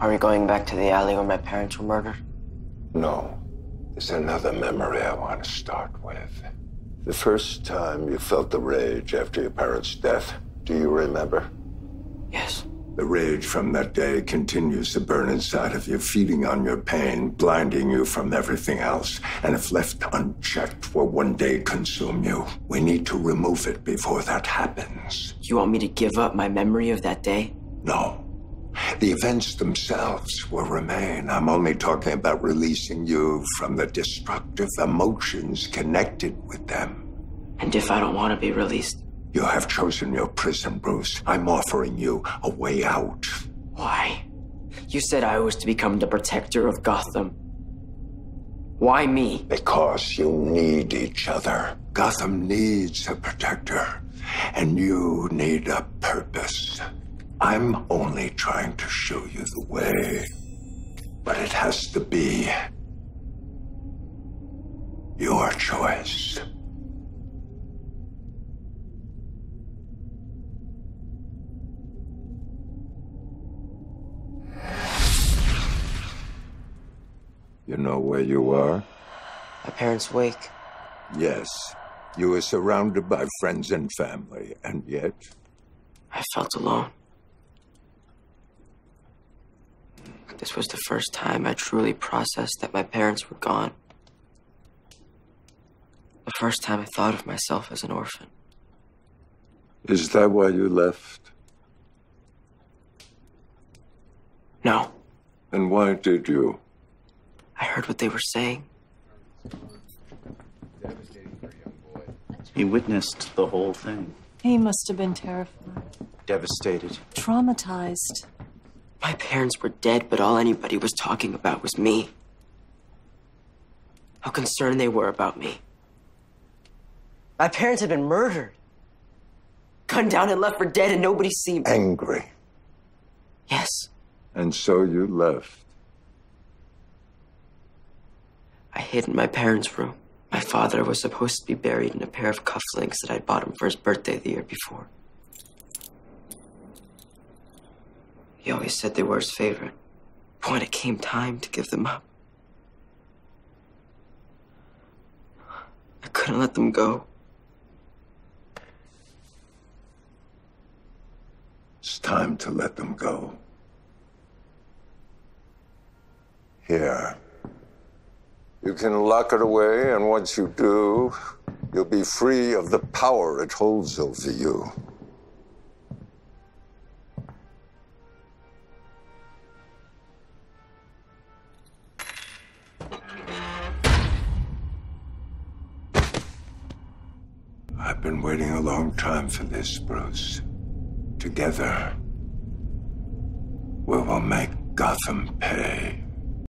Are we going back to the alley where my parents were murdered? No. There's another memory I want to start with. The first time you felt the rage after your parents' death, do you remember? Yes. The rage from that day continues to burn inside of you, feeding on your pain, blinding you from everything else, and if left unchecked, will one day consume you. We need to remove it before that happens. You want me to give up my memory of that day? No. The events themselves will remain. I'm only talking about releasing you from the destructive emotions connected with them. And if I don't want to be released? You have chosen your prison, Bruce. I'm offering you a way out. Why? You said I was to become the protector of Gotham. Why me? Because you need each other. Gotham needs a protector, and you need a purpose. I'm only trying to show you the way, but it has to be your choice. You know where you are? My parents' wake. Yes. You were surrounded by friends and family, and yet. I felt alone. This was the first time I truly processed that my parents were gone. The first time I thought of myself as an orphan. Is that why you left? No. And why did you? I heard what they were saying. He witnessed the whole thing. He must have been terrified, Devastated. traumatized. My parents were dead, but all anybody was talking about was me. How concerned they were about me. My parents had been murdered. Gunned down and left for dead, and nobody seemed. Angry. Yes. And so you left. I hid in my parents' room. My father was supposed to be buried in a pair of cufflinks that I'd bought him for his birthday the year before. He always said they were his favorite. But when it came time to give them up, I couldn't let them go. It's time to let them go. Here. You can lock it away, and once you do, you'll be free of the power it holds over you. I've been waiting a long time for this, Bruce. Together, we will make Gotham pay.